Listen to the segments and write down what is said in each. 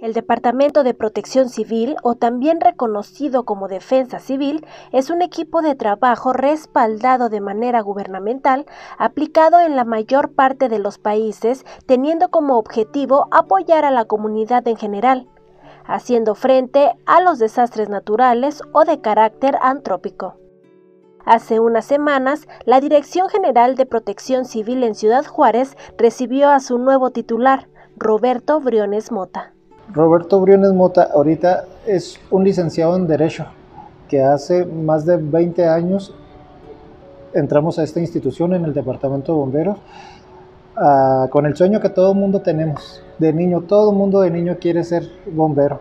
El Departamento de Protección Civil, o también reconocido como Defensa Civil, es un equipo de trabajo respaldado de manera gubernamental, aplicado en la mayor parte de los países, teniendo como objetivo apoyar a la comunidad en general, haciendo frente a los desastres naturales o de carácter antrópico. Hace unas semanas, la Dirección General de Protección Civil en Ciudad Juárez recibió a su nuevo titular, Roberto Briones Mota. Roberto Briones Mota ahorita es un licenciado en Derecho que hace más de 20 años entramos a esta institución en el Departamento de Bomberos uh, con el sueño que todo el mundo tenemos de niño. Todo el mundo de niño quiere ser bombero.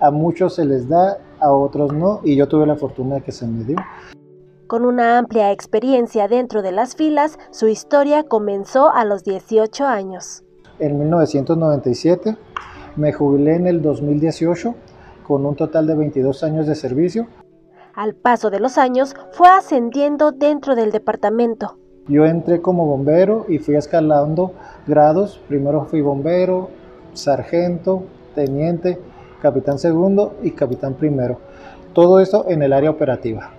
A muchos se les da, a otros no, y yo tuve la fortuna de que se me dio. Con una amplia experiencia dentro de las filas, su historia comenzó a los 18 años. En 1997 me jubilé en el 2018 con un total de 22 años de servicio. Al paso de los años fue ascendiendo dentro del departamento. Yo entré como bombero y fui escalando grados. Primero fui bombero, sargento, teniente, capitán segundo y capitán primero. Todo esto en el área operativa.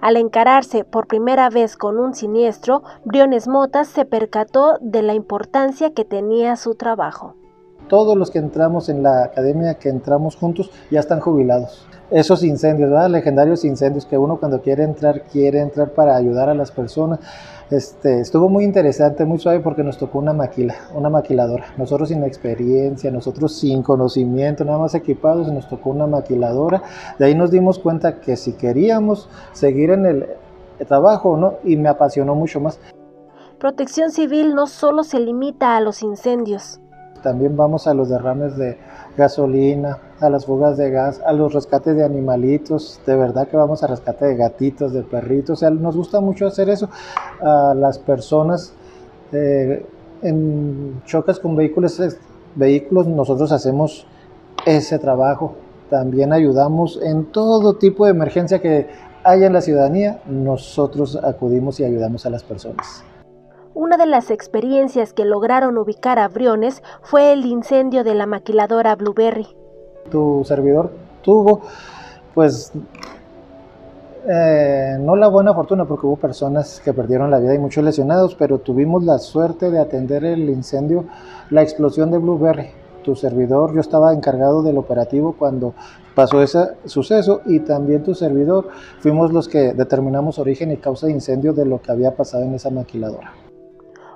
Al encararse por primera vez con un siniestro, Briones Motas se percató de la importancia que tenía su trabajo todos los que entramos en la academia, que entramos juntos, ya están jubilados. Esos incendios, ¿verdad? legendarios incendios que uno cuando quiere entrar, quiere entrar para ayudar a las personas. Este, estuvo muy interesante, muy suave porque nos tocó una maquila, una maquiladora. Nosotros sin experiencia, nosotros sin conocimiento, nada más equipados, nos tocó una maquiladora. De ahí nos dimos cuenta que si queríamos seguir en el trabajo, ¿no? Y me apasionó mucho más. Protección civil no solo se limita a los incendios. También vamos a los derrames de gasolina, a las fugas de gas, a los rescates de animalitos. De verdad que vamos a rescate de gatitos, de perritos. O sea, nos gusta mucho hacer eso. A las personas eh, en chocas con vehículos, vehículos, nosotros hacemos ese trabajo. También ayudamos en todo tipo de emergencia que haya en la ciudadanía. Nosotros acudimos y ayudamos a las personas. Una de las experiencias que lograron ubicar a Briones fue el incendio de la maquiladora Blueberry. Tu servidor tuvo, pues, eh, no la buena fortuna porque hubo personas que perdieron la vida y muchos lesionados, pero tuvimos la suerte de atender el incendio, la explosión de Blueberry. Tu servidor, yo estaba encargado del operativo cuando pasó ese suceso y también tu servidor fuimos los que determinamos origen y causa de incendio de lo que había pasado en esa maquiladora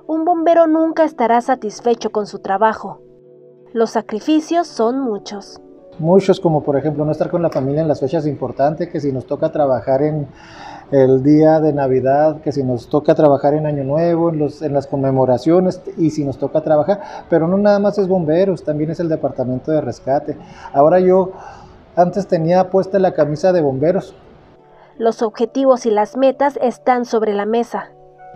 un bombero nunca estará satisfecho con su trabajo. Los sacrificios son muchos. Muchos, como por ejemplo no estar con la familia en las fechas importantes, que si nos toca trabajar en el día de Navidad, que si nos toca trabajar en Año Nuevo, en, los, en las conmemoraciones y si nos toca trabajar, pero no nada más es bomberos, también es el departamento de rescate. Ahora yo antes tenía puesta la camisa de bomberos. Los objetivos y las metas están sobre la mesa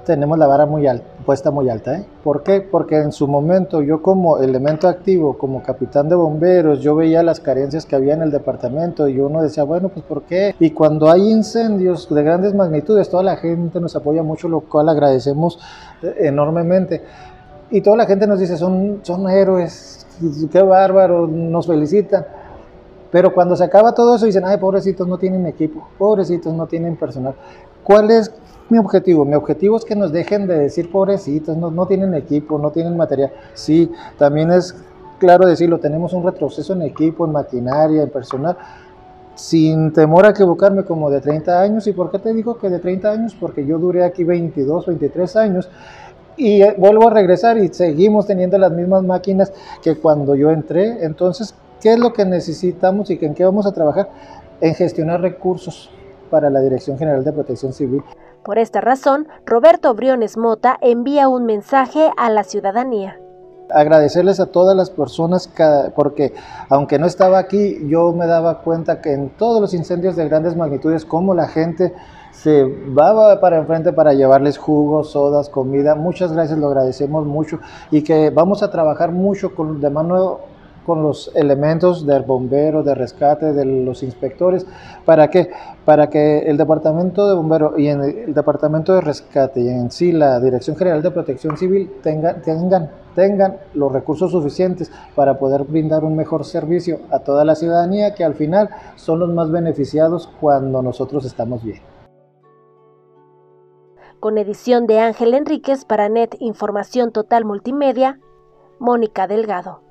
tenemos la vara muy alta, puesta muy alta. ¿eh? ¿Por qué? Porque en su momento yo como elemento activo, como capitán de bomberos, yo veía las carencias que había en el departamento y uno decía, bueno, pues ¿por qué? Y cuando hay incendios de grandes magnitudes, toda la gente nos apoya mucho, lo cual agradecemos eh, enormemente. Y toda la gente nos dice, son, son héroes, qué bárbaro, nos felicitan. Pero cuando se acaba todo eso dicen, ay, pobrecitos no tienen equipo, pobrecitos no tienen personal. ¿Cuál es mi objetivo? Mi objetivo es que nos dejen de decir pobrecitos, no, no tienen equipo, no tienen material. Sí, también es claro decirlo, tenemos un retroceso en equipo, en maquinaria, en personal, sin temor a equivocarme como de 30 años. ¿Y por qué te digo que de 30 años? Porque yo duré aquí 22, 23 años y vuelvo a regresar y seguimos teniendo las mismas máquinas que cuando yo entré. Entonces, ¿qué es lo que necesitamos y en qué vamos a trabajar? En gestionar recursos para la Dirección General de Protección Civil. Por esta razón, Roberto Briones Mota envía un mensaje a la ciudadanía. Agradecerles a todas las personas porque aunque no estaba aquí, yo me daba cuenta que en todos los incendios de grandes magnitudes, como la gente se va para enfrente para llevarles jugos, sodas, comida. Muchas gracias, lo agradecemos mucho y que vamos a trabajar mucho con, de mano con los elementos del bombero, de rescate, de los inspectores. ¿Para qué? Para que el departamento de bombero y el departamento de rescate y en sí la Dirección General de Protección Civil tengan, tengan, tengan los recursos suficientes para poder brindar un mejor servicio a toda la ciudadanía que al final son los más beneficiados cuando nosotros estamos bien. Con edición de Ángel Enríquez para NET Información Total Multimedia, Mónica Delgado.